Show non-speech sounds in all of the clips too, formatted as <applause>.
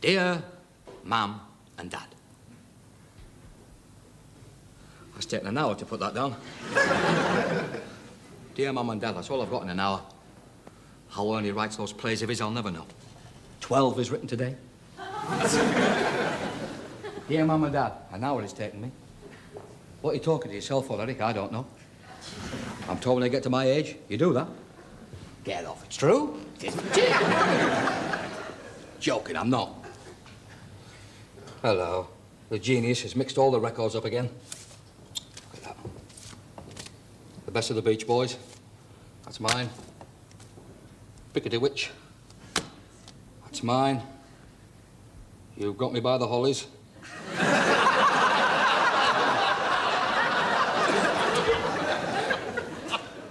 Dear Mum and Dad. It's taken an hour to put that down. <laughs> Dear Mum and Dad, that's all I've got in an hour. How long he writes those plays of his, I'll never know. Twelve is written today. <laughs> Dear Mum and Dad, an hour it's taken me. What are you talking to yourself for, Eric? I don't know. I'm told when I get to my age, you do that. Get off, it's true. <laughs> Joking, I'm not. Hello. The genius has mixed all the records up again. Look at that. The best of the Beach Boys. That's mine. Piccadilly Witch. That's mine. You've got me by the hollies. <laughs>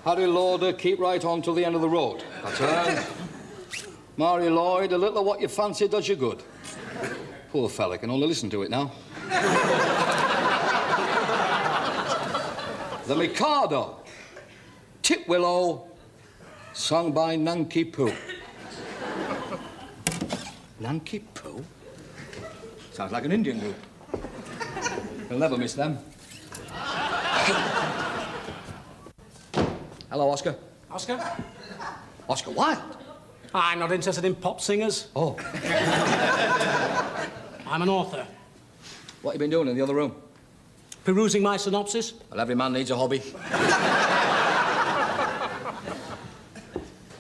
Harry Lauder, keep right on till the end of the road. That's her. Marie Lloyd, a little of what you fancy does you good. Poor fella can only listen to it now. the Mikado, Tit Willow, sung by Nanki Poo. Nanki Poo? Sounds like an Indian group. You'll never miss them. Hello, Oscar. Oscar? Oscar Wilde. I'm not interested in pop singers. Oh, I'm an author. what have you been doing in the other room? Perusing my synopsis. Well, every man needs a hobby.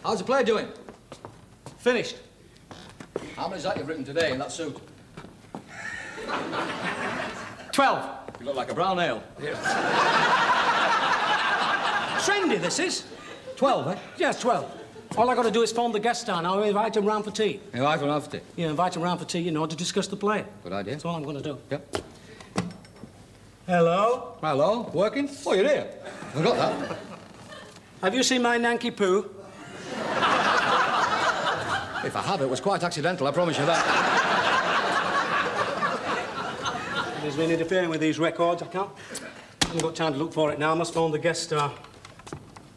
How's the play doing? Finished. How many many's that you've written today in that suit? Twelve. You look like a brown ale. Trendy, this is. Twelve, eh? Yes, twelve. All I got to do is phone the guest star now and invite him round for tea. Your wife will have to. Yeah, invite him round for tea, you know, to discuss the play. Good idea. That's all I'm going to do. Yep. Hello? Hello, working? Oh, you're here. I got that. Have you seen my Nanki Poo? If I have, it was quite accidental, I promise you that. There's been interfering with these records. I can't. I haven't got time to look for it now. I must phone the guest star.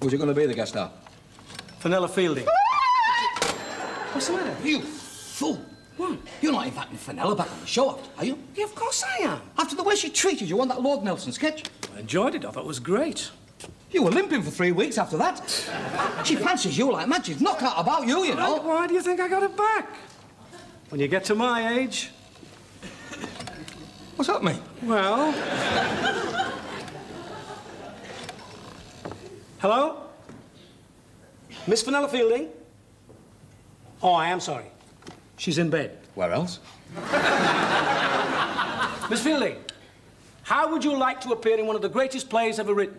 Who's it going to be, the guest star? Fenella Fielding. <laughs> What's the matter? You fool. What? You're not inviting Fenella back on the show, are you? Yeah, of course I am. After the way she treated you on that Lord Nelson sketch. I enjoyed it. I thought it was great. You were limping for three weeks after that. She fancies you like mad. She's knocked out about you, you know. Why do you think I got it back? When you get to my age, What's that mean? well. <laughs> Hello? Miss Fenella Fielding? Oh, I am sorry. She's in bed. Where else? <laughs> Miss Fielding, how would you like to appear in one of the greatest plays ever written?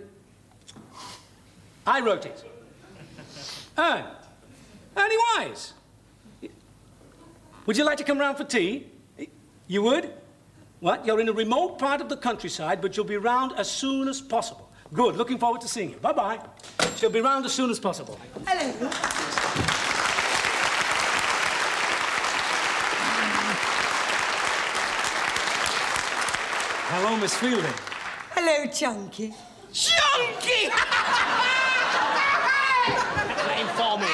I wrote it. Ern. Ernie Wise. Would you like to come round for tea? You would? What? You're in a remote part of the countryside, but you'll be round as soon as possible. Good. Looking forward to seeing you. Bye-bye. She'll be round as soon as possible. Hello. Hello, Miss Fielding. Hello, Chunky. Chunky! Name for me.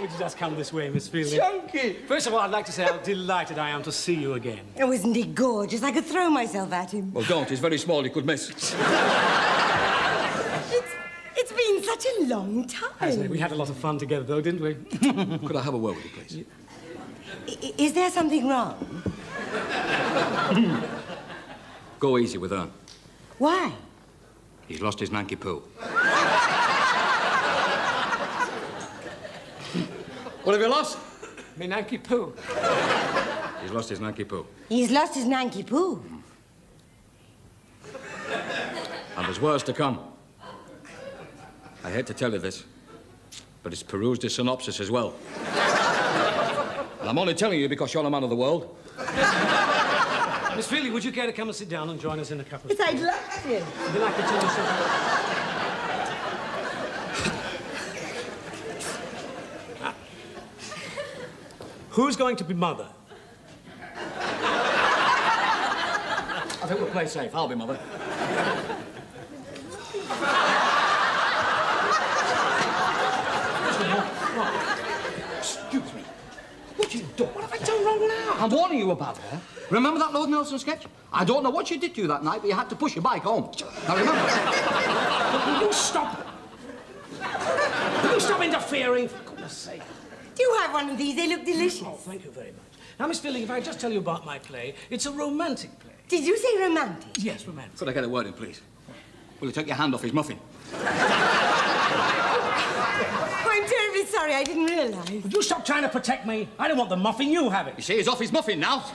Would you just come this way, Miss Fielding? Chunky! First of all, I'd like to say how delighted I am to see you again. Oh, isn't he gorgeous? I could throw myself at him. Well, don't. He's very small. You could miss. <laughs> It's, it's been such a long time. We had a lot of fun together, though, didn't we? <laughs> Could I have a word with you, please? I- Is there something wrong? <laughs> Go easy with her. Why? He's lost his Nanki Poo. <laughs> what have you lost? Me Nanki Poo. He's lost his Nanki Poo. He's lost his Nanki Poo. And there's worse to come. I hate to tell you this, but it's perused the synopsis as well. and I'm only telling you because you're a man of the world. Miss Feely, would you care to come and sit down and join us in a cup of tea? Yes, I'd love to. Would you like to tell us something? <laughs> Who's going to be mother? I think we'll play safe. I'll be mother. Excuse me. Would you done? What have I done wrong now? I'm warning you about her. Remember that Lord Nelson sketch? I don't know what you did to you that night, but you had to push your bike home. Now remember. Will you stop? Will you stop interfering, for goodness sake? Do you have one of these? They look delicious. Oh, thank you very much. Now, Miss Fielding, if I just tell you about my play, it's a romantic play. Did you say romantic? Yes, romantic. Could I get a word in, please? Will you take your hand off his muffin? Oh, I'm terribly sorry. I didn't realize. Would you stop trying to protect me? I don't want the muffin. You have it. You see, he's off his muffin now. <laughs>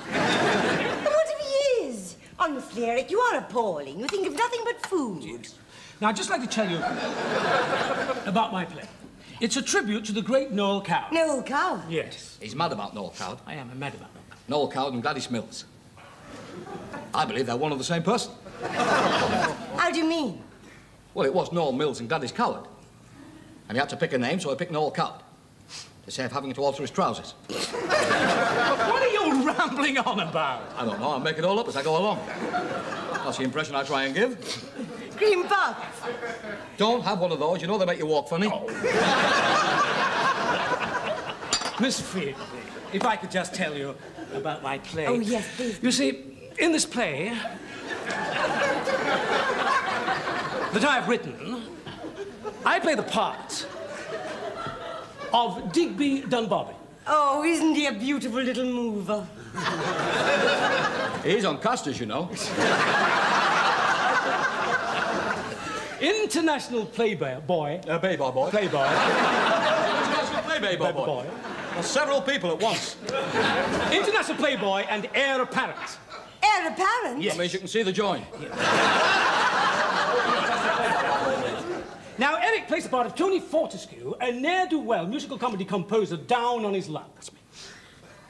But what if he is? Honestly, Eric, you are appalling. You think of nothing but food. Now, I'd just like to tell you about my play. It's a tribute to the great Noel Coward. Noel cow. Yes. He's mad about Noel Coward. I am. I'm mad about that. Noel Coward and Gladys Mills. I believe they're one and the same person. How do you mean? Well, it was Noel Mills and Gladys Coward. And he had to pick a name, so I picked Noel Coward. To save having to alter his trousers. What are you rambling on about? I don't know, I'll make it all up as I go along. That's the impression I try and give. Green puffs. Don't have one of those, you know they make you walk funny. Miss Fielding, if I could just tell you about my play. Oh, yes, please. You see, in this play that I've written, I play the part of Digby Dunbobby. Oh, isn't he a beautiful little mover? He's on casters, you know. International playboy, boy, Uh, Bayboy boy. playboy, International play Bayboy boy. boy, Well, several people at once. international playboy and heir apparent. Heir apparent? Yes. That means you can see the join. <laughs> Now, Eric plays the part of Tony Fortescue, a ne'er-do-well musical comedy composer down on his luck. That's me.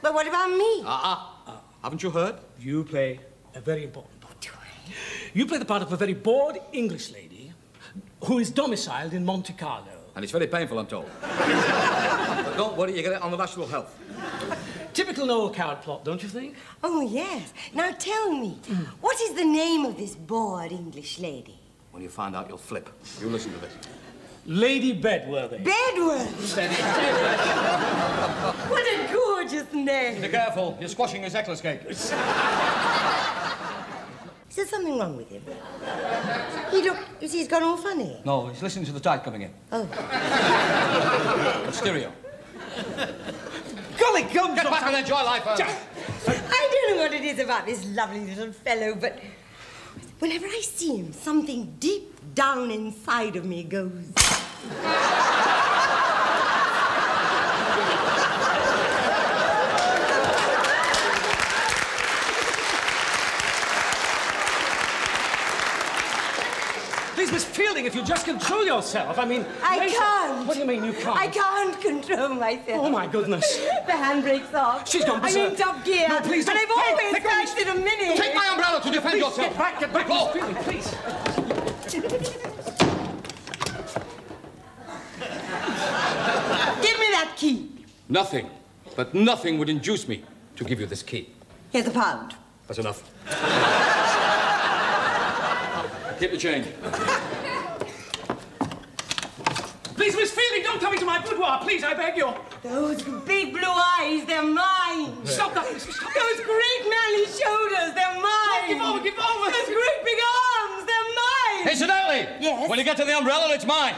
But what about me? Ah, haven't you heard? You play a very important part. Do I? You play the part of a very bored English lady who is domiciled in Monte Carlo. And it's very painful, I'm told. <laughs> but don't worry, you get it on the National Health. Typical Noel Coward plot, don't you think? Oh, yes. Now tell me, what is the name of this bored English lady? When you find out, you'll flip. You listen to this. Lady Bedworthy. Bedworth. Steady. What a gorgeous name. Be careful, you're squashing his Eccles cake. Is there something wrong with him? He look, you see, he's gone all funny. No, he's listening to the tide coming in. Oh. On stereo. Golly gum! Get back and enjoy life, Ernest. I don't know what it is about this lovely little fellow, but whenever I see him, something deep down inside of me goes. Please, Miss Fielding, if you just control yourself. I mean, I Rachel- can't. What do you mean you can't? I can't control myself. Oh my goodness! The handbrake's off. She's gone berserk. I'm berserk. in top gear. No, please And don't. I've Hey, always let go, crashed in a minute. Take my umbrella to defend Please, yourself. get back, get back, Go. Miss Fielding, please. Give me that key. Nothing, but nothing would induce me to give you this key. Here's a pound. That's enough. Keep the change. Please, Miss Fielding, don't come into my boudoir, please, I beg you. Those big blue eyes, they're mine. Stop that, Miss. Stop Those great manly shoulders, they're mine. Give over, give over. Those great big arms, they're mine. Incidentally, Yes? when you get to the umbrella, it's mine.